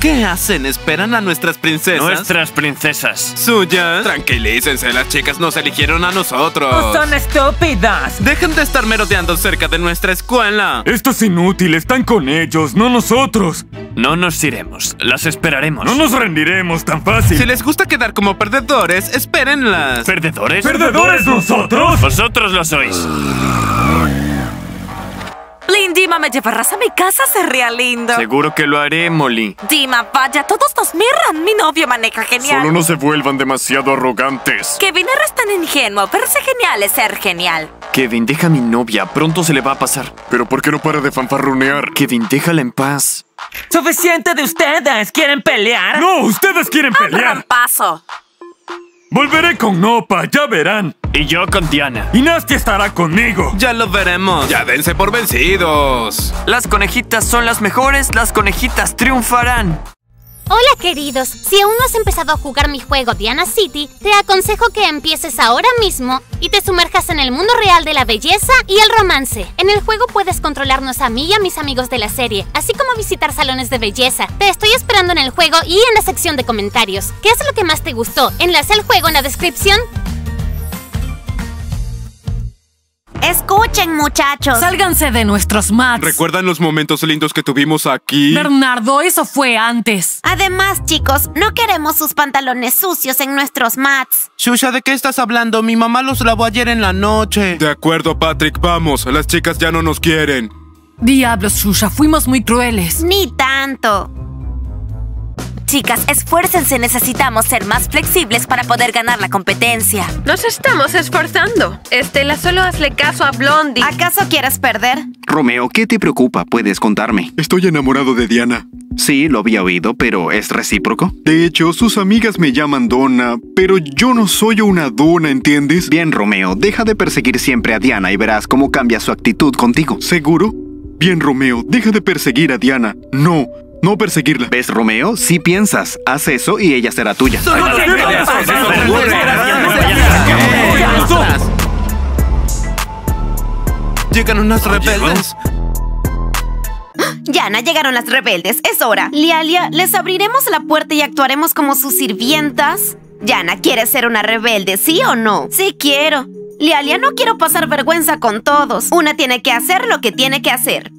¿Qué hacen? ¿Esperan a nuestras princesas? Nuestras princesas. ¿Suyas? Tranquilícense, las chicas nos eligieron a nosotros. ¡Oh, son estúpidas! Dejen de estar merodeando cerca de nuestra escuela. Esto es inútil, están con ellos, no nosotros. No nos iremos, las esperaremos. No nos rendiremos tan fácil. Si les gusta quedar como perdedores, espérenlas. ¿Perdedores? ¿Perdedores nosotros? Vosotros lo sois. Dima, ¿me llevarás a mi casa? Sería lindo. Seguro que lo haré, Molly. Dima, vaya, todos nos miran. Mi novio maneja genial. Solo no se vuelvan demasiado arrogantes. Kevin, eres tan ingenuo, pero sé genial es ser genial. Kevin, deja a mi novia, pronto se le va a pasar. ¿Pero por qué no para de fanfarronear? Kevin, déjala en paz. ¡Suficiente de ustedes! ¿Quieren pelear? No, ustedes quieren pelear. Paso. Volveré con Nopa, ya verán. Y yo con Diana. Y Nasty estará conmigo. Ya lo veremos. Ya dense por vencidos. Las conejitas son las mejores, las conejitas triunfarán. Hola queridos, si aún no has empezado a jugar mi juego Diana City, te aconsejo que empieces ahora mismo y te sumerjas en el mundo real de la belleza y el romance. En el juego puedes controlarnos a mí y a mis amigos de la serie, así como visitar salones de belleza. Te estoy esperando en el juego y en la sección de comentarios. ¿Qué es lo que más te gustó? Enlace al juego en la descripción. Escuchen, muchachos. Sálganse de nuestros mats. ¿Recuerdan los momentos lindos que tuvimos aquí? Bernardo, eso fue antes. Además, chicos, no queremos sus pantalones sucios en nuestros mats. Shusha, ¿de qué estás hablando? Mi mamá los lavó ayer en la noche. De acuerdo, Patrick, vamos. Las chicas ya no nos quieren. Diablos, Shusha, fuimos muy crueles. Ni tanto. Chicas, esfuércense, necesitamos ser más flexibles para poder ganar la competencia. Nos estamos esforzando. Estela, solo hazle caso a Blondie. ¿Acaso quieres perder? Romeo, ¿qué te preocupa? Puedes contarme. Estoy enamorado de Diana. Sí, lo había oído, pero ¿es recíproco? De hecho, sus amigas me llaman Donna, pero yo no soy una dona, ¿entiendes? Bien, Romeo, deja de perseguir siempre a Diana y verás cómo cambia su actitud contigo. ¿Seguro? Bien, Romeo, deja de perseguir a Diana. No, no perseguirla. ¿Ves, Romeo? Si piensas, haz eso y ella será tuya. Llegan unas rebeldes. Yana, llegaron las rebeldes. Es hora. Lialia, ¿les abriremos la puerta y actuaremos como sus sirvientas? Yana, ¿quieres ser una rebelde, sí o no? Sí quiero. Lialia, no quiero pasar vergüenza con todos. Una tiene que hacer lo que tiene que hacer.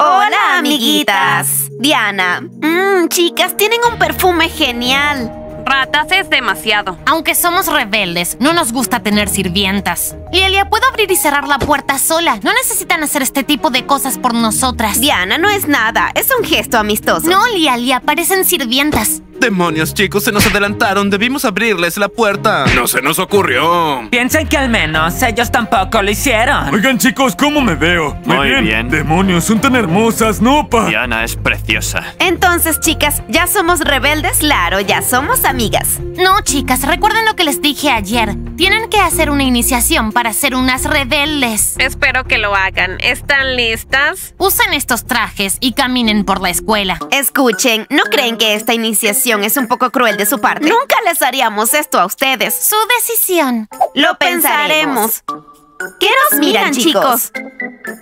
Hola, amiguitas. Diana. Mmm, chicas, tienen un perfume genial. Ratas es demasiado. Aunque somos rebeldes, no nos gusta tener sirvientas. Lialia, puedo abrir y cerrar la puerta sola. No necesitan hacer este tipo de cosas por nosotras. Diana, no es nada. Es un gesto amistoso. No, Lialia, parecen sirvientas. Demonios, chicos, se nos adelantaron. Debimos abrirles la puerta. No se nos ocurrió. Piensen que al menos ellos tampoco lo hicieron. Oigan, chicos, ¿cómo me veo? Muy bien. Demonios, son tan hermosas, ¿no, pa? Diana es preciosa. Entonces, chicas, ¿ya somos rebeldes? Claro, ya somos amigas. No, chicas, recuerden lo que les dije ayer. Tienen que hacer una iniciación para ser unas rebeldes. Espero que lo hagan. ¿Están listas? Usen estos trajes y caminen por la escuela. Escuchen, ¿no creen que esta iniciación es un poco cruel de su parte? Nunca les haríamos esto a ustedes. Su decisión. Lo pensaremos. ¿Qué nos miran, chicos?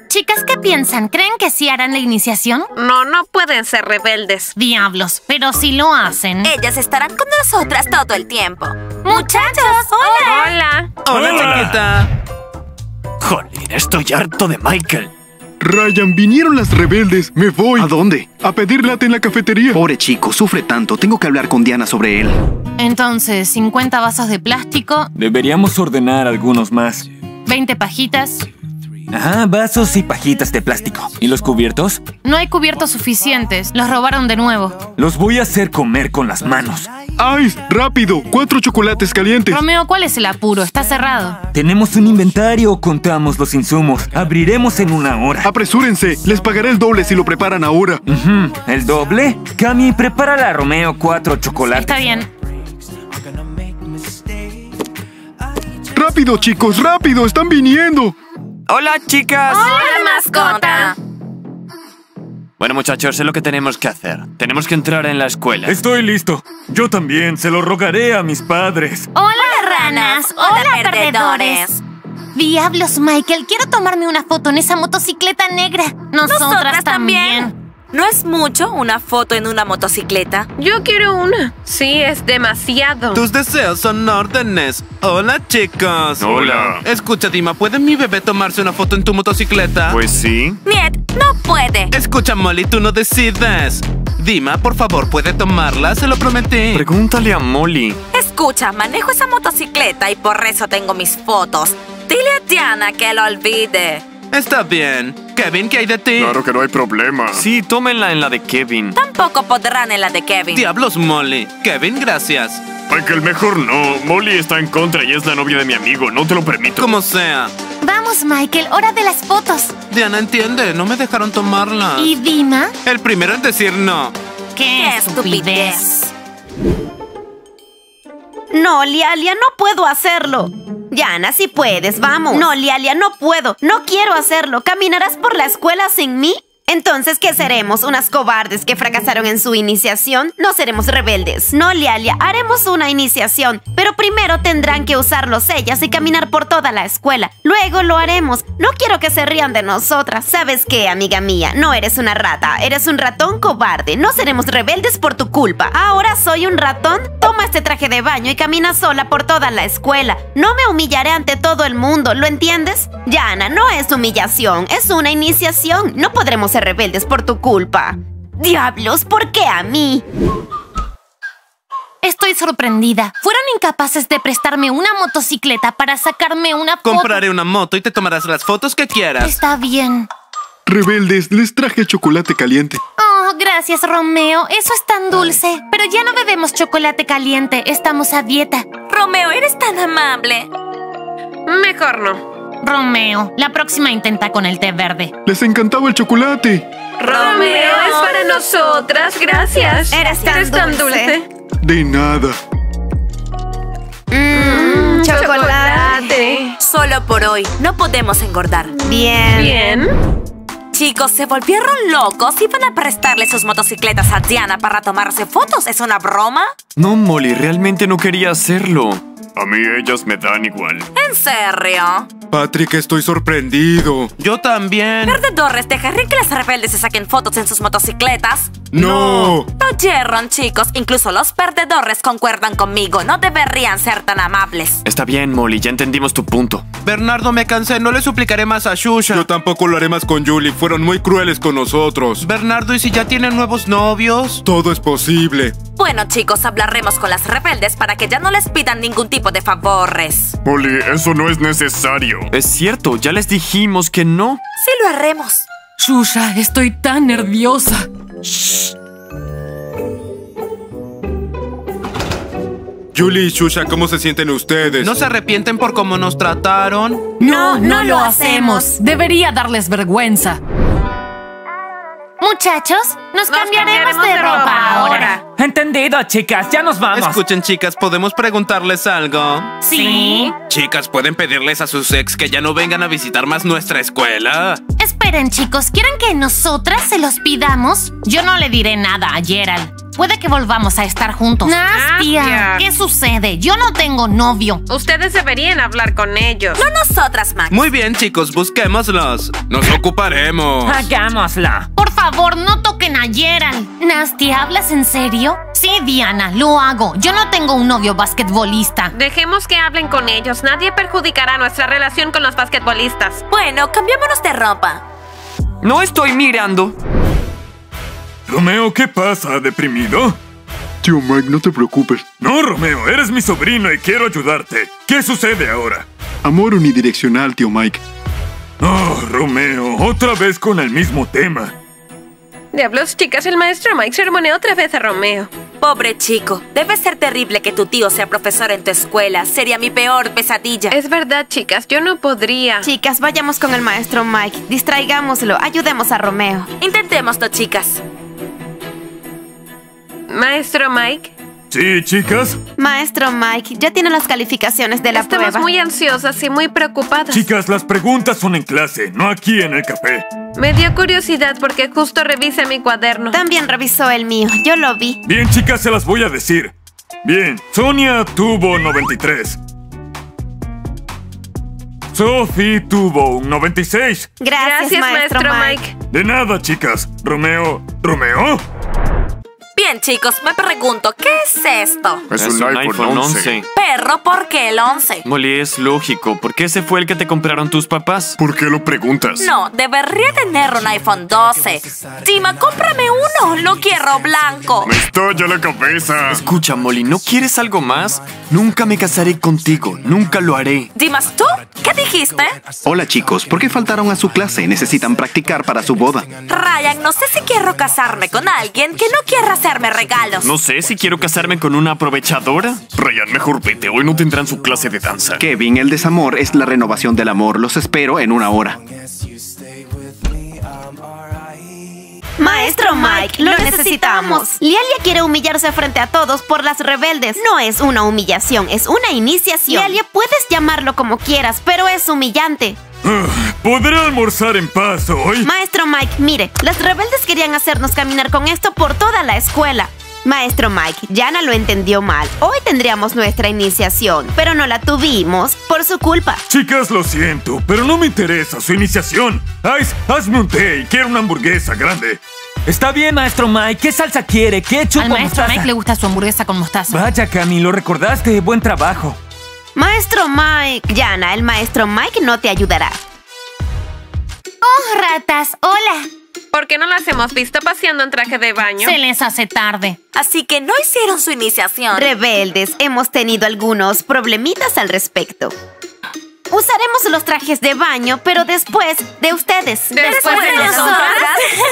Chicas, ¿qué piensan? ¿Creen que sí harán la iniciación? No, no pueden ser rebeldes. Diablos, pero si lo hacen. Ellas estarán con nosotras todo el tiempo. Muchachos, hola. Hola, hola chiquita. Jolín, estoy harto de Michael. Ryan, vinieron las rebeldes. Me voy. ¿A dónde? A pedir latte en la cafetería. Pobre chico, sufre tanto. Tengo que hablar con Diana sobre él. Entonces, 50 vasos de plástico. Deberíamos ordenar algunos más. 20 pajitas. Ajá, vasos y pajitas de plástico. ¿Y los cubiertos? No hay cubiertos suficientes. Los robaron de nuevo. Los voy a hacer comer con las manos. ¡Ice! ¡Rápido! ¡Cuatro chocolates calientes! Romeo, ¿cuál es el apuro? Está cerrado. Tenemos un inventario, contamos los insumos. Abriremos en una hora. ¡Apresúrense! Les pagaré el doble si lo preparan ahora. Uh ¿El doble? Cami, prepárala a Romeo cuatro chocolates. Está bien. ¡Rápido, chicos! ¡Rápido! ¡Están viniendo! ¡Hola, chicas! ¡Hola, mascota! Bueno, muchachos, sé lo que tenemos que hacer. Tenemos que entrar en la escuela. Estoy listo. Yo también, se lo rogaré a mis padres. ¡Hola, ranas! ¡Hola, perdedores! Diablos, Michael, quiero tomarme una foto en esa motocicleta negra. Nosotras, Nosotras también. también. ¿No es mucho una foto en una motocicleta? Yo quiero una. Sí, es demasiado. Tus deseos son órdenes. Hola, chicos. Hola. Escucha, Dima, ¿puede mi bebé tomarse una foto en tu motocicleta? Pues sí. Niet, no puede. Escucha, Molly, tú no decides. Dima, por favor, ¿puede tomarla? Se lo prometí. Pregúntale a Molly. Escucha, manejo esa motocicleta y por eso tengo mis fotos. Dile a Diana que lo olvide. Está bien. Kevin, ¿qué hay de ti? Claro que no hay problema. Sí, tómenla en la de Kevin. Tampoco podrán en la de Kevin. Diablos, Molly. Kevin, gracias. Michael, mejor no. Molly está en contra y es la novia de mi amigo. No te lo permito. Como sea. Vamos, Michael, hora de las fotos. Diana entiende, no me dejaron tomarla. ¿Y Dima? El primero en decir no. ¡Qué, estupidez! No, Lialia, no puedo hacerlo. Yana, si puedes, vamos. No, Lialia, no puedo. No quiero hacerlo. ¿Caminarás por la escuela sin mí? Entonces, ¿qué seremos? ¿Unas cobardes que fracasaron en su iniciación? No seremos rebeldes. No, Lialia, haremos una iniciación. Pero primero tendrán que usar los sellas y caminar por toda la escuela. Luego lo haremos. No quiero que se rían de nosotras. ¿Sabes qué, amiga mía? No eres una rata. Eres un ratón cobarde. No seremos rebeldes por tu culpa. Ahora soy un ratón. Toma este traje de baño y camina sola por toda la escuela. No me humillaré ante todo el mundo. ¿Lo entiendes? Yana, no es humillación. Es una iniciación. No podremos ser rebeldes por tu culpa. Diablos, ¿por qué a mí? Estoy sorprendida. Fueron incapaces de prestarme una motocicleta para sacarme una foto. Compraré una moto y te tomarás las fotos que quieras. Está bien. Rebeldes, les traje chocolate caliente. Oh, gracias, Romeo. Eso es tan dulce. Pero ya no bebemos chocolate caliente. Estamos a dieta. Romeo, eres tan amable. Mejor no. Romeo, la próxima intenta con el té verde. Les encantaba el chocolate. Romeo, es para nosotras. Gracias. Eres tan dulce. De nada. Mmm, Chocolate. Solo por hoy. No podemos engordar. Bien. Bien. Chicos, se volvieron locos y van a prestarle sus motocicletas a Diana para tomarse fotos. ¿Es una broma? No, Molly, realmente no quería hacerlo. A mí ellas me dan igual. ¿En serio? Patrick, estoy sorprendido. Yo también. Perdedores, dejaré que las rebeldes se saquen fotos en sus motocicletas. ¡No! No oyeron, chicos. Incluso los perdedores concuerdan conmigo. No deberían ser tan amables. Está bien, Molly, ya entendimos tu punto. Bernardo, me cansé. No le suplicaré más a Shusha. Yo tampoco lo haré más con Julie. Fueron muy crueles con nosotros. Bernardo, ¿y si ya tienen nuevos novios? Todo es posible. Bueno, chicos, hablaremos con las rebeldes para que ya no les pidan ningún tipo de favores. Molly, eso no es necesario. Es cierto, ya les dijimos que no. Sí lo haremos. Shusha, estoy tan nerviosa. Julie y Shusha, ¿cómo se sienten ustedes? ¿No se arrepienten por cómo nos trataron? No, no, lo hacemos. Debería darles vergüenza. Muchachos, nos, cambiaremos, de ropa ahora. Entendido, chicas, ya nos vamos. Escuchen, chicas, ¿podemos preguntarles algo? Sí. Chicas, ¿pueden pedirles a sus ex que ya no vengan a visitar más nuestra escuela? Esperen, chicos, ¿quieren que nosotras se los pidamos? Yo no le diré nada a Gerald. Puede que volvamos a estar juntos. Nastia. ¿qué sucede? Yo no tengo novio. Ustedes deberían hablar con ellos. No nosotras, Max. Muy bien, chicos, busquémoslos. Nos ocuparemos. Hagámoslo. Por favor, no toquen a Gerald. Nastia, ¿hablas en serio? Sí, Diana, lo hago. Yo no tengo un novio basquetbolista. Dejemos que hablen con ellos. Nadie perjudicará nuestra relación con los basquetbolistas. Bueno, cambiémonos de ropa. No estoy mirando. Romeo, ¿qué pasa? ¿Deprimido? Tío Mike, no te preocupes. No, Romeo, eres mi sobrino y quiero ayudarte. ¿Qué sucede ahora? Amor unidireccional, tío Mike. Oh, Romeo, otra vez con el mismo tema. Diablos, chicas, el maestro Mike sermoneó otra vez a Romeo. Pobre chico, debe ser terrible que tu tío sea profesor en tu escuela. Sería mi peor pesadilla. Es verdad, chicas, yo no podría. Chicas, vayamos con el maestro Mike. Distraigámoslo. Ayudemos a Romeo. Intentémoslo, chicas. Maestro Mike. Sí, chicas. Maestro Mike, ya tiene las calificaciones de la Estamos prueba. muy ansiosas y muy preocupadas. Chicas, las preguntas son en clase, no aquí en el café. Me dio curiosidad porque justo revisé mi cuaderno. También revisó el mío. Yo lo vi. Bien, chicas, se las voy a decir. Bien, Sonia tuvo 93. Sophie tuvo un 96. Gracias, Gracias, maestro Mike. De nada, chicas. Romeo. ¿Romeo? Bien, chicos, me pregunto, ¿qué es esto? Es, un, iPhone, 11. Perro, ¿por qué el 11? Molly, es lógico. ¿Por qué ese fue el que te compraron tus papás? ¿Por qué lo preguntas? No, debería tener un iPhone 12. Dima, cómprame uno. Lo quiero blanco. Me estalla la cabeza. Escucha, Molly, ¿no quieres algo más? Nunca me casaré contigo. Nunca lo haré. Dimas, ¿tú? ¿Qué dijiste? Hola chicos, ¿por qué faltaron a su clase? Necesitan practicar para su boda. Ryan, no sé si quiero casarme con alguien que no quiera hacerme regalos. No sé si quiero casarme con una aprovechadora. Ryan, mejor vete. Hoy no tendrán su clase de danza. Kevin, el desamor es la renovación del amor. Los espero en una hora. Maestro Mike, lo necesitamos. Lialia quiere humillarse frente a todos por las rebeldes. No es una humillación, es una iniciación. Lialia, puedes llamarlo como quieras, pero es humillante. ¿Podré almorzar en paz hoy? Maestro Mike, mire, las rebeldes querían hacernos caminar con esto por toda la escuela. Maestro Mike, Yana lo entendió mal. Hoy tendríamos nuestra iniciación, pero no la tuvimos por su culpa. Chicas, lo siento, pero no me interesa su iniciación. Ice, hazme un té y quiero una hamburguesa grande. Está bien, maestro Mike. ¿Qué salsa quiere? ¿Qué Al maestro Mike le gusta su hamburguesa con mostaza. Vaya, Cami, lo recordaste. Buen trabajo. Maestro Mike, Yana, el maestro Mike no te ayudará. Oh, ratas, hola. ¿Por qué no las hemos visto paseando en traje de baño? Se les hace tarde. Así que no hicieron su iniciación. Rebeldes, hemos tenido algunos problemitas al respecto. Usaremos los trajes de baño, pero después de ustedes. Después de nosotras.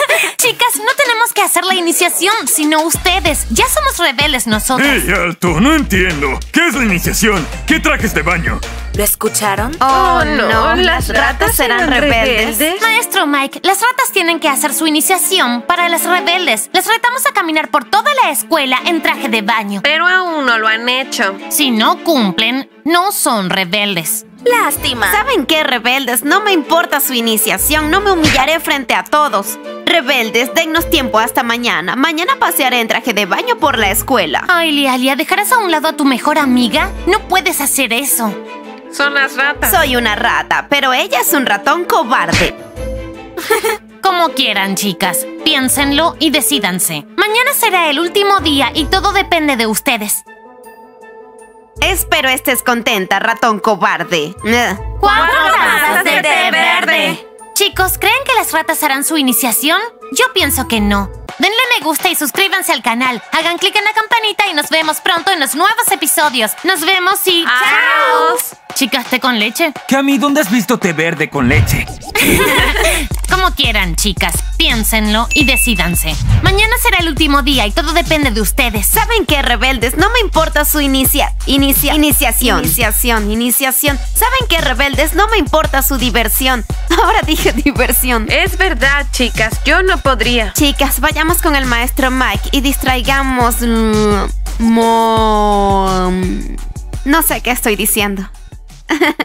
Chicas, no tenemos que hacer la iniciación, sino ustedes. Ya somos rebeldes nosotros. ¡Ey, alto! No entiendo. ¿Qué es la iniciación? ¿Qué trajes de baño? ¿Lo escucharon? Oh, no, las ratas serán rebeldes. Maestro Mike, las ratas tienen que hacer su iniciación para las rebeldes. Les retamos a caminar por toda la escuela en traje de baño. Pero aún no lo han hecho. Si no cumplen, no son rebeldes. Lástima. ¿Saben qué, rebeldes? No me importa su iniciación, no me humillaré frente a todos. Rebeldes, dennos tiempo hasta mañana. Mañana pasearé en traje de baño por la escuela. Ay, Lialia, ¿dejarás a un lado a tu mejor amiga? No puedes hacer eso. Son las ratas. Soy una rata, pero ella es un ratón cobarde. Como quieran, chicas. Piénsenlo y decídanse. Mañana será el último día y todo depende de ustedes. Espero estés contenta, ratón cobarde. ¡Cuatro tazas de té verde! Chicos, ¿creen que las ratas harán su iniciación? Yo pienso que no. Denle me gusta y suscríbanse al canal. Hagan clic en la campanita y nos vemos pronto en los nuevos episodios. Nos vemos y ¡chao! Chicas, té con leche. Cami, ¿dónde has visto té verde con leche? Como quieran, chicas. Piénsenlo y decídanse. Mañana será el último día y todo depende de ustedes. ¿Saben qué, rebeldes? No me importa su inicia... Inicia... Iniciación. Iniciación, iniciación. ¿Saben qué, rebeldes? No me importa su diversión. Ahora dije diversión. Es verdad, chicas. Yo no podría. Chicas, vayamos con el maestro Mike y distraigamos... mo- No sé qué estoy diciendo.